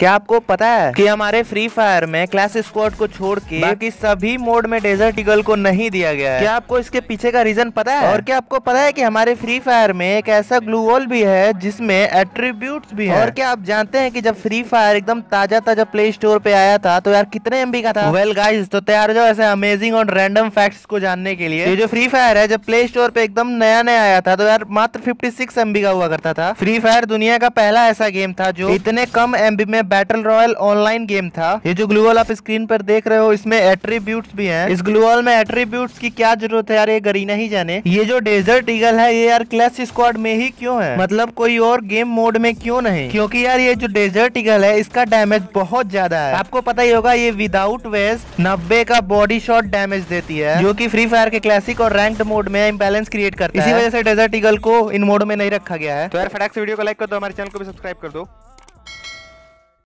क्या आपको पता है कि हमारे फ्री फायर में क्लास स्क्वाड को छोड़ के बाकी सभी मोड में डेजर्ट ईगल को नहीं दिया गया है। क्या आपको इसके पीछे का रीजन पता है? और क्या आपको पता है कि हमारे फ्री फायर में एक ऐसा ग्लू वॉल भी है जिसमें एट्रीब्यूट भी है? और क्या आप जानते हैं कि जब फ्री फायर एकदम ताज़ा ताज़ा प्ले स्टोर पे आया था तो यार कितने एमबी का था? वेल गाइस तो तैयार जो ऐसे अमेजिंग और रैंडम फैक्ट्स को जानने के लिए। ये जो फ्री फायर है जब प्ले स्टोर पे एकदम नया नया आया था तो यार मात्र 56 एमबी का हुआ करता था। फ्री फायर दुनिया का पहला ऐसा गेम था जो इतने कम एमबी में बैटल रॉयल ऑनलाइन गेम था। ये जो ग्लूवॉल आप स्क्रीन पर देख रहे हो इसमें एट्रीब्यूट भी हैं। इस ग्लूवॉल में एट्रीब्यूट्स की क्या ज़रूरत है यार ये गरीना ही जाने। ये जो डेजर्ट ईगल है ये यार क्लैश स्क्वाड में ही क्यों है? मतलब कोई और गेम मोड में क्यों नहीं? क्योंकि यार ये जो डेजर्ट ईगल है इसका डैमेज बहुत ज़्यादा है। आपको पता ही होगा ये विदाउट वेस्ट नब्बे का बॉडी शॉट डैमेज देती है जो की फ्री फायर के क्लासिक और रैंक्ड मोड में इम्बेलेंस क्रिएट करता है। इसी वजह से डेजर्ट ईगल को इन मोड में नहीं रखा गया है। तो यार फटाक से वीडियो को लाइक कर दो हमारे चैनल को भी सब्सक्राइब कर दो।